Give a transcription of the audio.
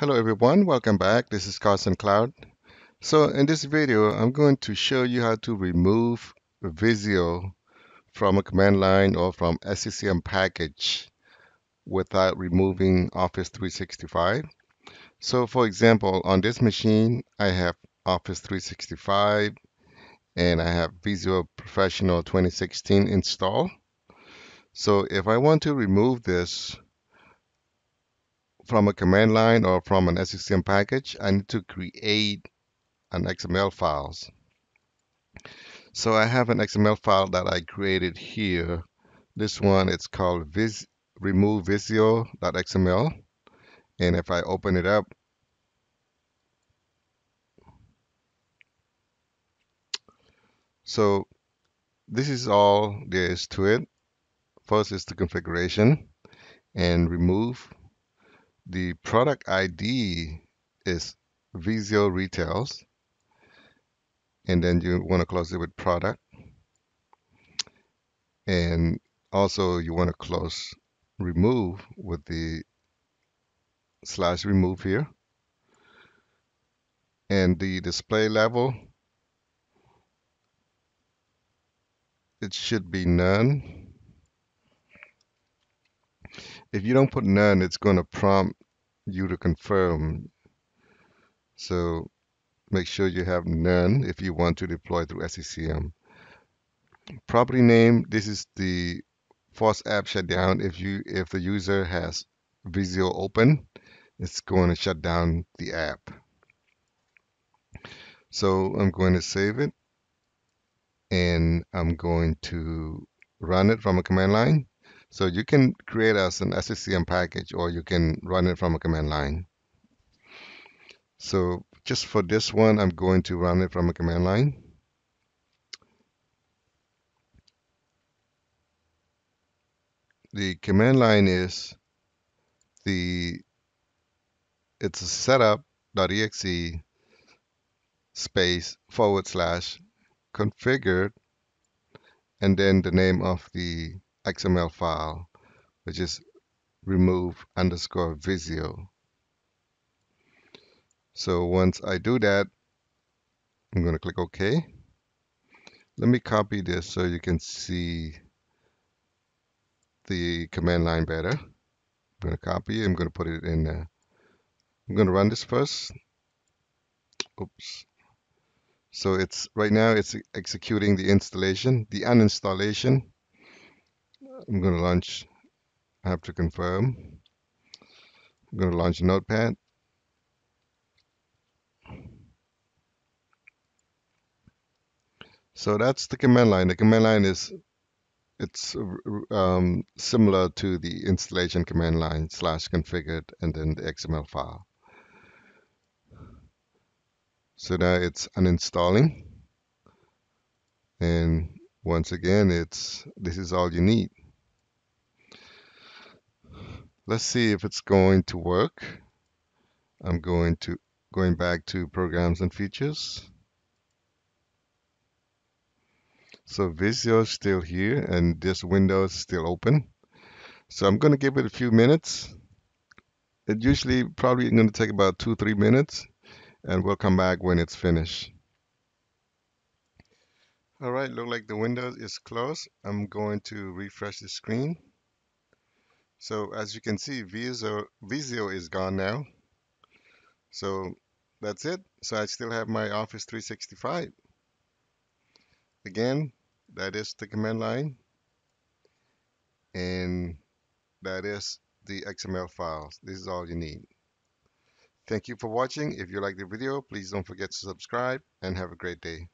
Hello everyone, welcome back. This is Carson Cloud. So in this video, I'm going to show you how to remove Visio from a command line or from SCCM package without removing Office 365. So for example, on this machine, I have Office 365 and I have Visio Professional 2016 installed. So if I want to remove this from a command line or from an SCCM package, I need to create an XML files. So I have an XML file that I created here. This one, it's called vis. And if I open it up, so this is all there is to it. First is the configuration and remove the product ID is Visio Retails. And then you want to close it with product. And also you want to close remove with the slash remove here. And the display level, it should be none. If you don't put none, it's going to prompt you to confirm. So make sure you have none if you want to deploy through SCCM. Property name, this is the force app shutdown. If you if the user has Visio open, it's going to shut down the app. So I'm going to save it and I'm going to run it from a command line. So you can create as an SCCM package or you can run it from a command line. So just for this one, I'm going to run it from a command line. The command line is the it's a setup.exe space forward slash configured and then the name of the XML file, which is remove underscore visio. So once I do that, I'm going to click OK. Let me copy this so you can see the command line better. I'm going to copy I'm going to put it in there. I'm going to run this first. Oops. So it's right now it's executing the installation, the uninstallation I'm going to launch, I have to confirm. I'm going to launch Notepad. So that's the command line. The command line is it's um, similar to the installation command line slash configured and then the XML file. So now it's uninstalling. And once again, it's this is all you need. Let's see if it's going to work. I'm going to going back to programs and features. So Visio is still here and this window is still open. So I'm going to give it a few minutes. It usually probably going to take about two, three minutes and we'll come back when it's finished. All right, look like the window is closed. I'm going to refresh the screen. So as you can see, Visio, is gone now. So that's it. So I still have my Office 365. Again, that is the command line. And that is the XML files. This is all you need. Thank you for watching. If you like the video, please don't forget to subscribe and have a great day.